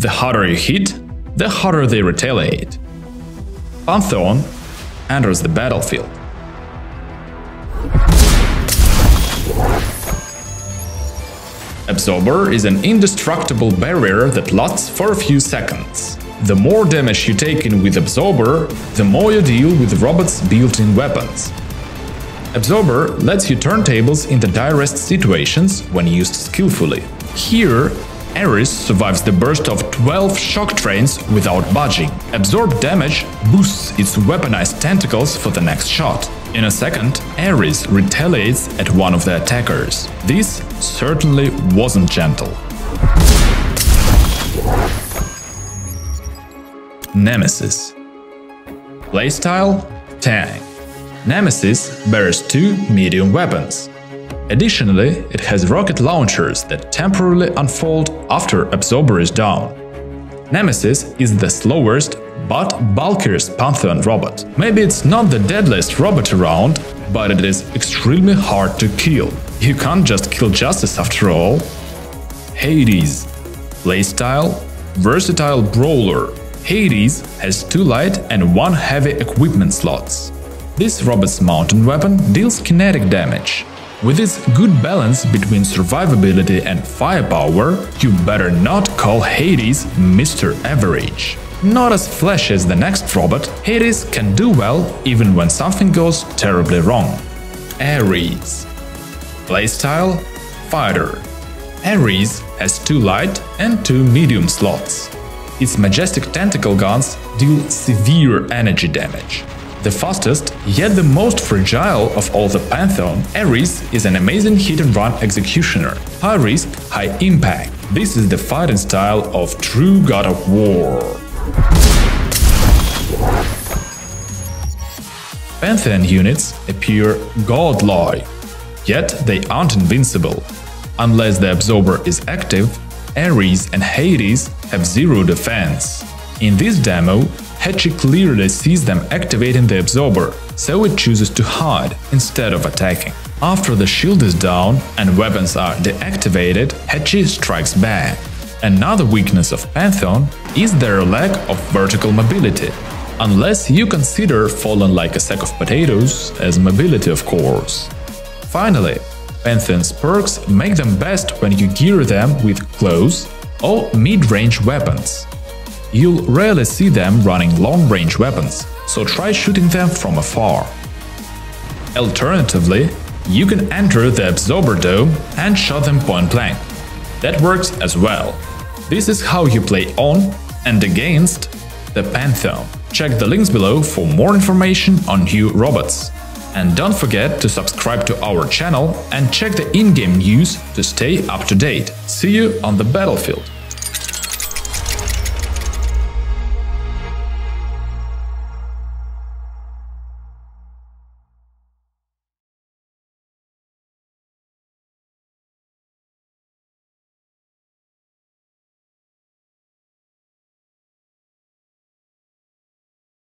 The harder you hit, the harder they retaliate. Pantheon enters the battlefield. Absorber is an indestructible barrier that lasts for a few seconds. The more damage you take in with Absorber, the more you deal with robot's built-in weapons. Absorber lets you turn tables in the direst situations when used skillfully. Here, Ares survives the burst of 12 Shocktrains without budging. Absorb damage boosts its weaponized tentacles for the next shot. In a second, Ares retaliates at one of the attackers. This certainly wasn't gentle. Nemesis Playstyle Tank Nemesis bears two medium weapons. Additionally, it has rocket launchers that temporarily unfold after Absorber is down. Nemesis is the slowest but bulkiest Pantheon robot. Maybe it's not the deadliest robot around, but it is extremely hard to kill. You can't just kill Justice after all. Hades Playstyle Versatile Brawler Hades has two light and one heavy equipment slots. This robot's mountain weapon deals kinetic damage. With its good balance between survivability and firepower, you better not call Hades Mr. Average. Not as flashy as the next robot, Hades can do well even when something goes terribly wrong. Ares Playstyle Fighter Ares has two light and two medium slots. Its majestic tentacle guns deal severe energy damage. The fastest, yet the most fragile of all the Pantheon, Ares is an amazing hit-and-run executioner. High risk, high impact. This is the fighting style of true God of War. Pantheon units appear godlike, yet they aren't invincible. Unless the Absorber is active, Ares and Hades have zero defense. In this demo, Haechi clearly sees them activating the Absorber, so it chooses to hide instead of attacking. After the shield is down and weapons are deactivated, Haechi strikes back. Another weakness of Pantheon is their lack of vertical mobility, unless you consider falling like a sack of potatoes as mobility of course. Finally, Pantheon's perks make them best when you gear them with close or mid-range weapons. You'll rarely see them running long-range weapons, so try shooting them from afar. Alternatively, you can enter the Absorber Dome and shot them point blank. That works as well. This is how you play on and against the Pantheon. Check the links below for more information on new robots. And don't forget to subscribe to our channel and check the in-game news to stay up to date. See you on the battlefield!